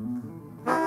Mm-hmm.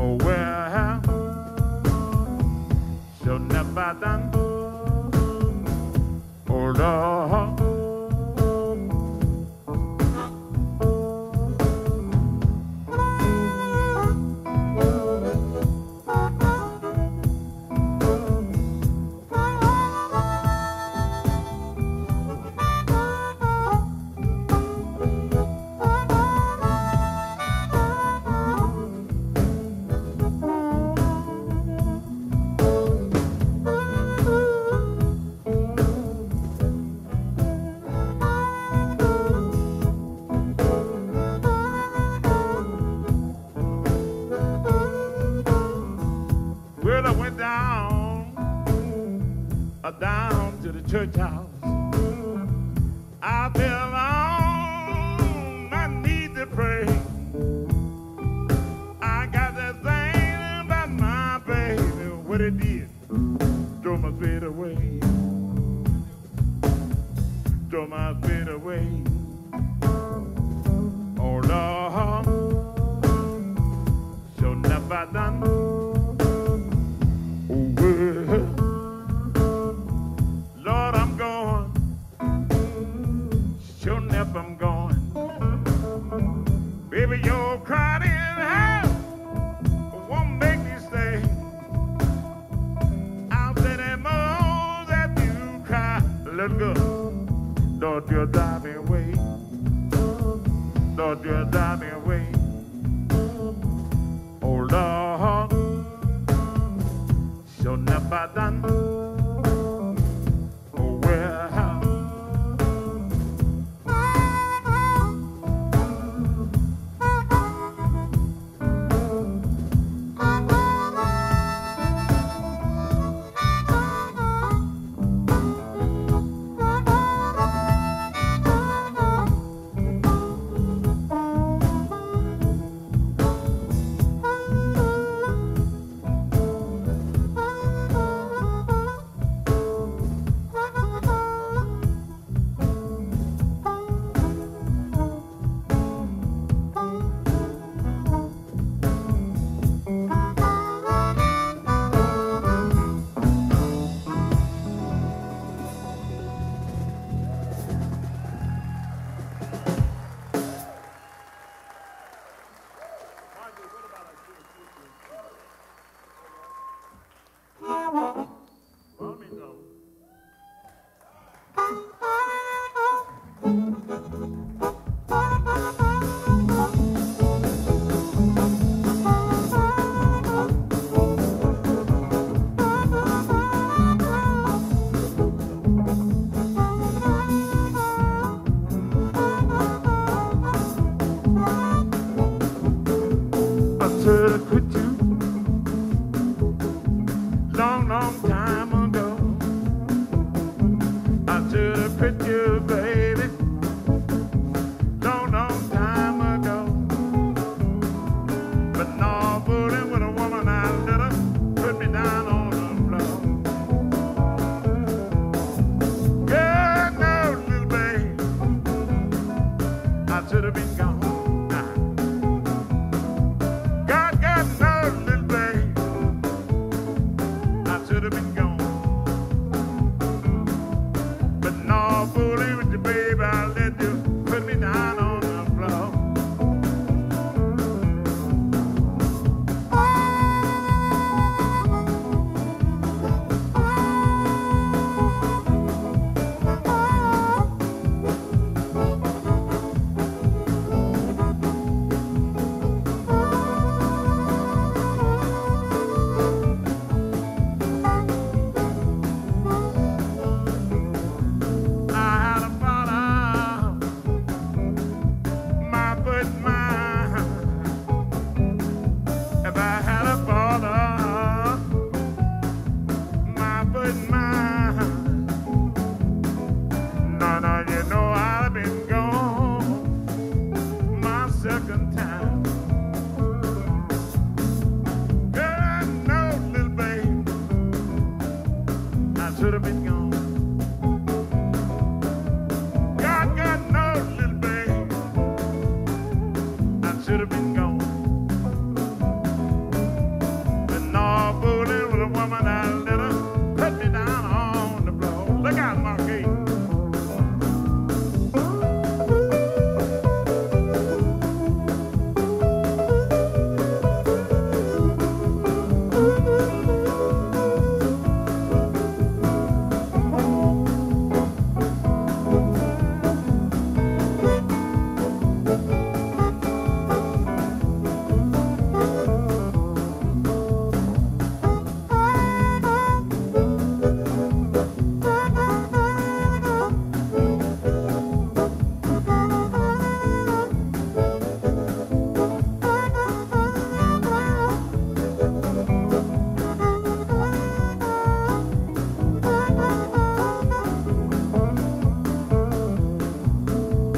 Oh well, so never done. Oh Lord. Turn down. Son Apadán.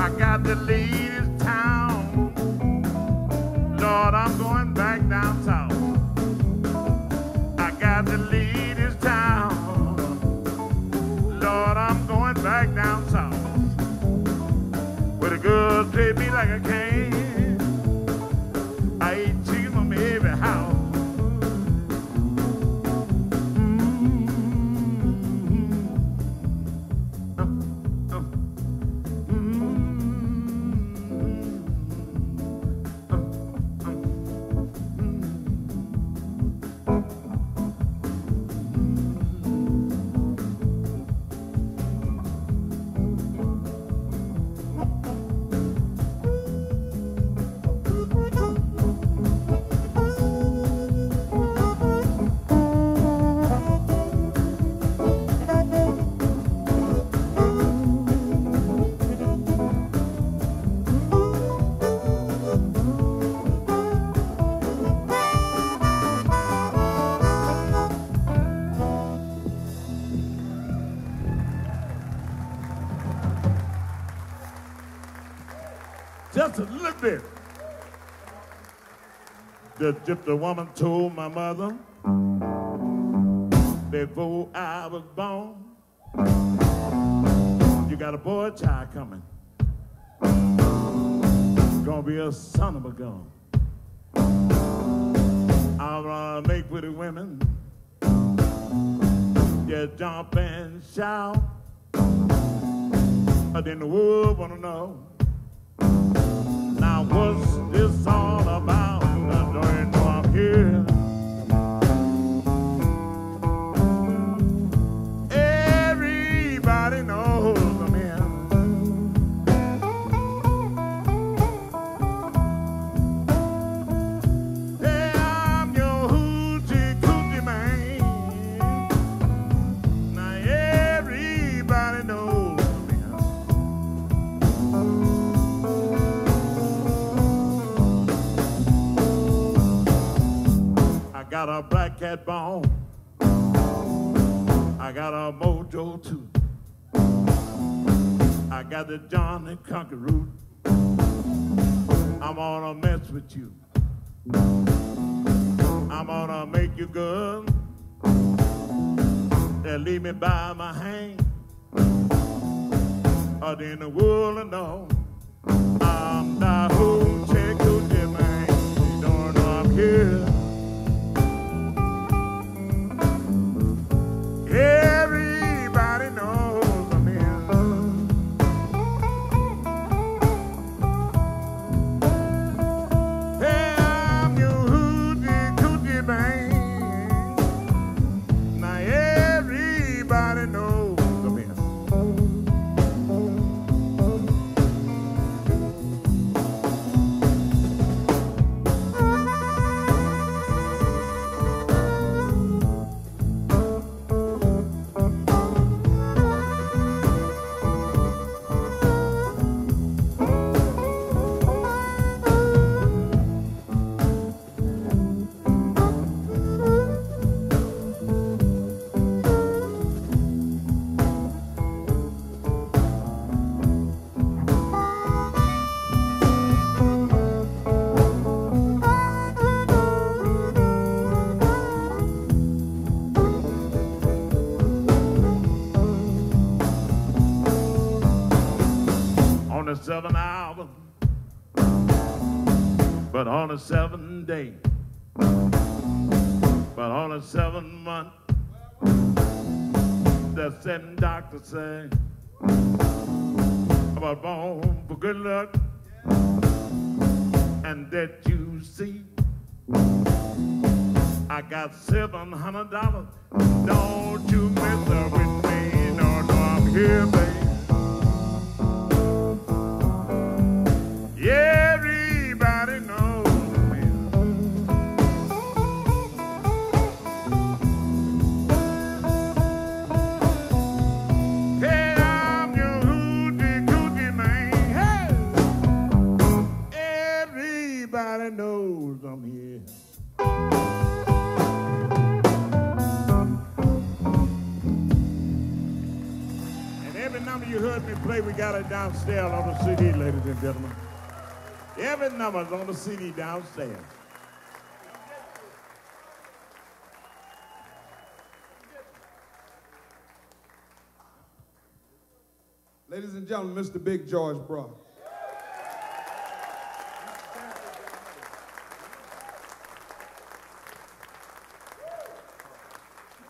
I got to leave. just a little bit. The gypsy woman told my mother before I was born, you got a boy child coming. Gonna be a son of a gun. I'm gonna make pretty women just jump and shout. But then the world wanna know. Got a black cat bone. I got a mojo too. I got the John and Conquer root. I'm gonna mess with you. I'm gonna make you good. Then leave me by my hand. Or then the world know I'm the hoochie coochie man. You don't know I'm here. The seventh hour, but on a seven day, but on a seven month, the seven doctors say, I was born for good luck, and that you see, I got seven hundred dollars. Don't you mess with me, no, no, I'm here, baby. Got it downstairs on the CD, ladies and gentlemen. Every number's on the CD downstairs. Ladies and gentlemen, Mr. Big George Brock.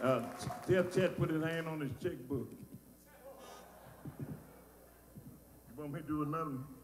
Uh, tell Chad put his hand on his checkbook. You want me to do another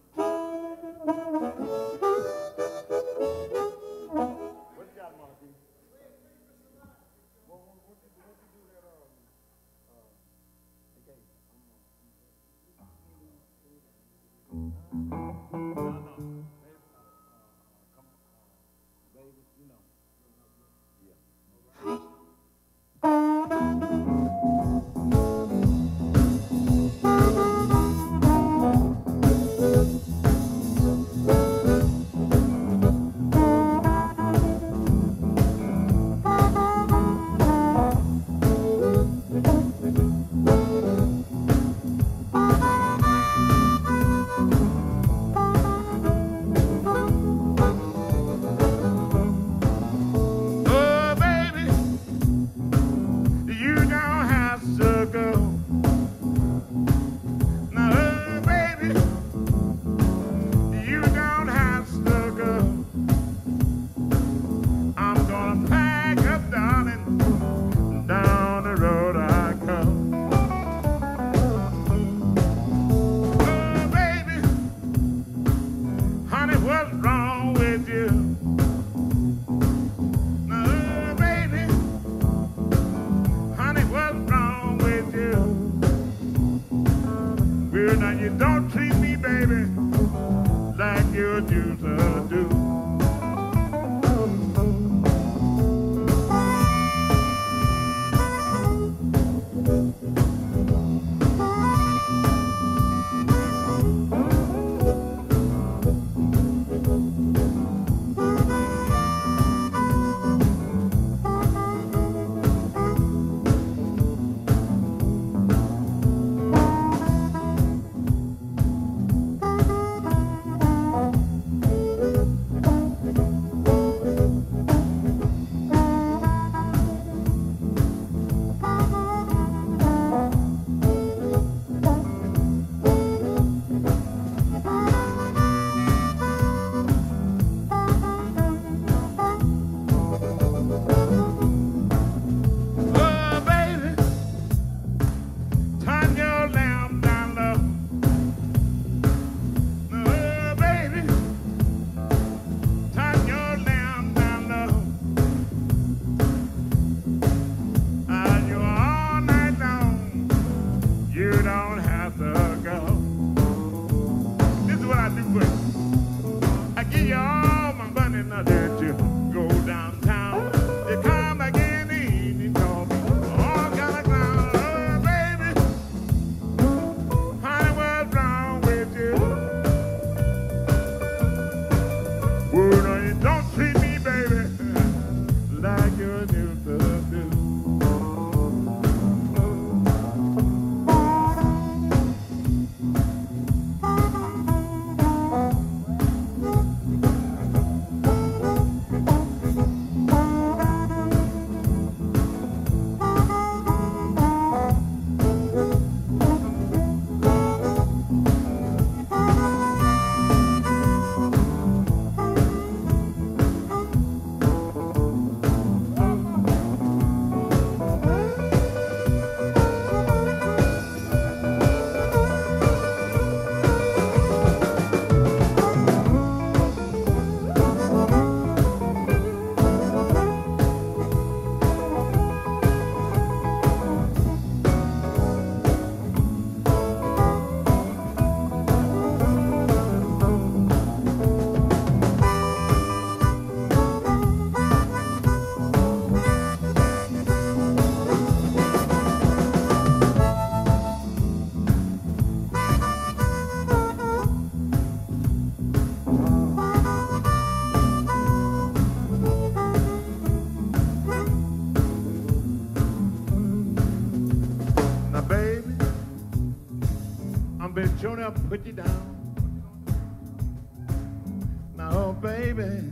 baby,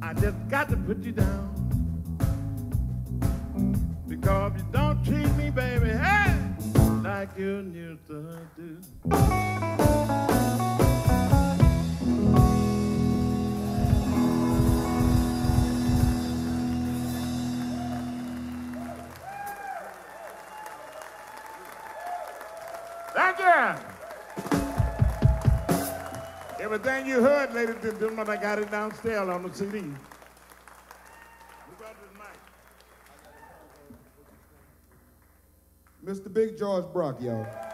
I just got to put you down. Because you don't treat me, baby, hey, like you used to do. Thank you. Everything you heard, ladies and gentlemen, I got it downstairs on the CD. Mr. Big George Brock, y'all.